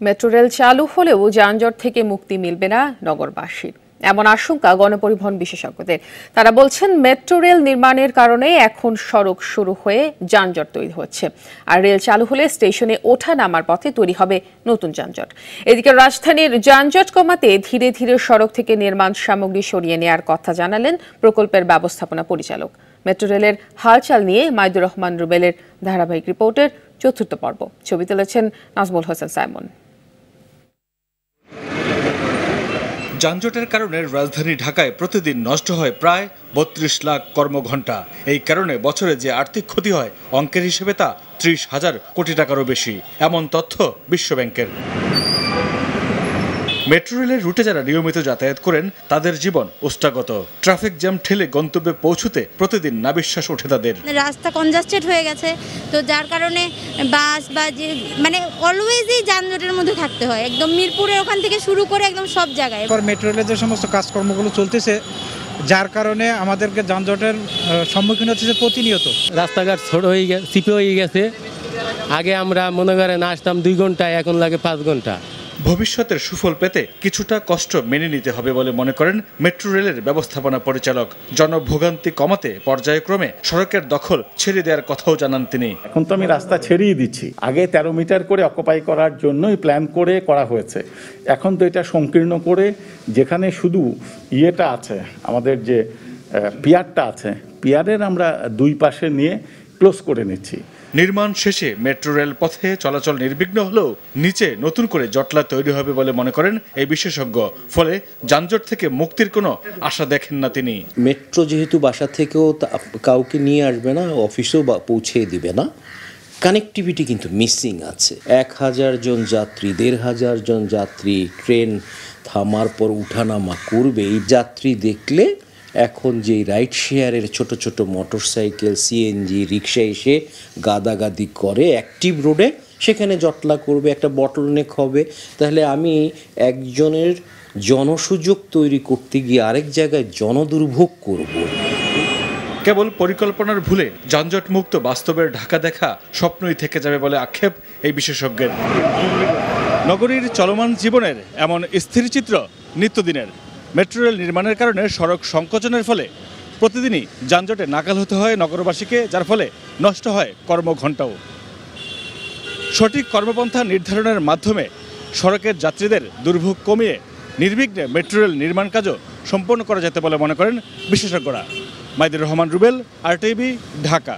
Metro rail চালু হলেও যানজট থেকে মুক্তি মিলবে না নগরবাসীর এমন আশঙ্কা গণপরিবহন বিশেষজ্ঞদের। তারা বলছেন, মেট্রো রেল নির্মাণের কারণে এখন সড়ক শুরু হয়ে যানজট তৈরি হচ্ছে। আর রেল চালু হলে স্টেশনে ওঠা নামার পথে তৈরি হবে নতুন যানজট। এদিকে রাজধানীর যানজট কমাতে ধীরে ধীরে সড়ক থেকে নির্মাণ সামগ্রী সরিয়ে নেওয়ার কথা জানালেন প্রকল্পের ব্যবস্থাপনা পরিচালক। মেট্রো রেলের হালচাল নিয়ে মাইদুর রহমান রুবেলের ধারাবাহিক রিপোর্টের চতুর্থ পর্ব। ছবি তুলেছেন নাজমুল হোসেন সাইমন। যানজটের কারণে রাজধানী ঢাকায় প্রতিদিন নষ্ট হয় প্রায় বত্রিশ লাখ কর্মঘণ্টা। এই কারণে বছরে যে আর্থিক ক্ষতি হয়, অঙ্কের হিসেবে তা ত্রিশ হাজার কোটি টাকারও বেশি। এমন তথ্য বিশ্বব্যাংকের। মেট্রো রেলের রুটে যারা নিয়মিত যাতায়াত করেন তাদের জীবন ওষ্ঠাগত ট্রাফিক জ্যাম ঠেলে গন্তব্যে পৌঁছতে প্রতিদিন নাবিশ্বাস ওঠে তাদের। রাস্তা কনজাস্টেড হয়ে গেছে তো যার কারণে বাস বা যে মানে অলওয়েজই যানজটের মধ্যে থাকতে হয়। একদম মিরপুরের ওখান থেকে শুরু করে একদম সব জায়গায়। এরপর মেট্রো রেলের যে সমস্ত কাজকর্মগুলো চলতেছে যার কারণে আমাদেরকে যানজটের সম্মুখীন হচ্ছে প্রতিনিয়ত। রাস্তাঘাট ছোট হয়ে গেছে চিপে হয়ে গেছে। আগে আমরা মনে করেন আসতাম দুই ঘন্টায় এখন লাগে পাঁচ ঘণ্টা। ভবিষ্যতের সুফল পেতে কিছুটা কষ্ট মেনে নিতে হবে বলে মনে করেন মেট্রো রেলের ব্যবস্থাপনা পরিচালক। জনভোগান্তি কমাতে পর্যায়ক্রমে সড়কের দখল ছেড়ে দেওয়ার কথাও জানান তিনি। এখন তো আমি রাস্তা ছেড়েই দিচ্ছি। আগে তেরো মিটার করে অকুপাই করার জন্যই প্ল্যান করে করা হয়েছে। এখন তো এটা সংকীর্ণ করে যেখানে শুধু ইয়েটা আছে, আমাদের যে পিয়ারটা আছে পিয়ারের আমরা দুই পাশে নিয়ে ক্লোজ করে নিচ্ছি। নির্মাণ শেষে মেট্রো রেল পথে চলাচল নির্বিঘ্ন হলেও নিচে নতুন করে জটলা তৈরি হবে বলে মনে করেন এই বিশেষজ্ঞ। ফলে যানজট থেকে মুক্তির কোনো আশা দেখেন না তিনি। মেট্রো যেহেতু বাসা থেকেও কাউকে নিয়ে আসবে না, অফিসেও পৌঁছে দিবে না কানেক্টিভিটি কিন্তু মিসিং আছে। এক হাজার জন যাত্রী, দেড় হাজার জন যাত্রী, ট্রেন থামার পর উঠানামা করবে। এই যাত্রী দেখলে এখন যে রাইড শেয়ারের ছোট ছোট মোটর সাইকেল সিএনজি রিক্সা এসে গাদাগাদি করে অ্যাক্টিভ রোডে সেখানে জটলা করবে একটা বটলনেক হবে। তাহলে আমি একজনের জনসুযোগ তৈরি করতে গিয়ে আরেক জায়গায় জনদুর্ভোগ করব। কেবল পরিকল্পনার ভুলে যানজট মুক্ত বাস্তবের ঢাকা দেখা স্বপ্নই থেকে যাবে বলে আক্ষেপ এই বিশেষজ্ঞের। নগরীর চলমান জীবনের এমন স্থির চিত্র নিত্যদিনের। মেট্রো রেল নির্মাণের কারণে সড়ক সংকোচনের ফলে প্রতিদিনই যানজটে নাকাল হতে হয় নগরবাসীকে, যার ফলে নষ্ট হয় কর্মঘণ্টাও। সঠিক কর্মপন্থা নির্ধারণের মাধ্যমে সড়কের যাত্রীদের দুর্ভোগ কমিয়ে নির্বিঘ্নে মেট্রো রেল নির্মাণ কাজও সম্পন্ন করা যেতে বলে মনে করেন বিশেষজ্ঞরা। মাইদুর রহমান রুবেল আরটিভি ঢাকা।